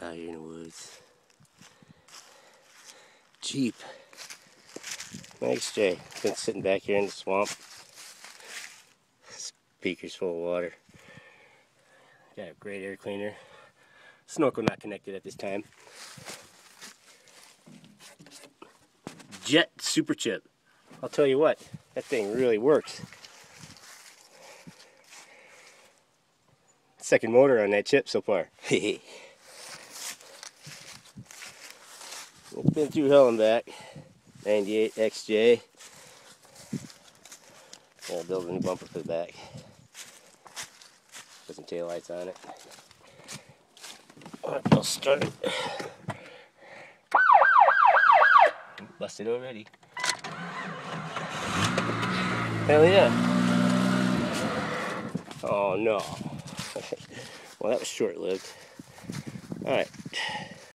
out here in the woods. Jeep. Thanks, Jay. Been sitting back here in the swamp. Speaker's full of water. Got a great air cleaner. Snorkel not connected at this time. Jet Super Chip. I'll tell you what, that thing really works. Second motor on that chip so far. it's been through hell and back. 98 XJ. Yeah, build a new bumper for the back. Put some tail lights on it. Alright, I'll start it. Busted already. Hell yeah. Oh no. well, that was short lived. Alright.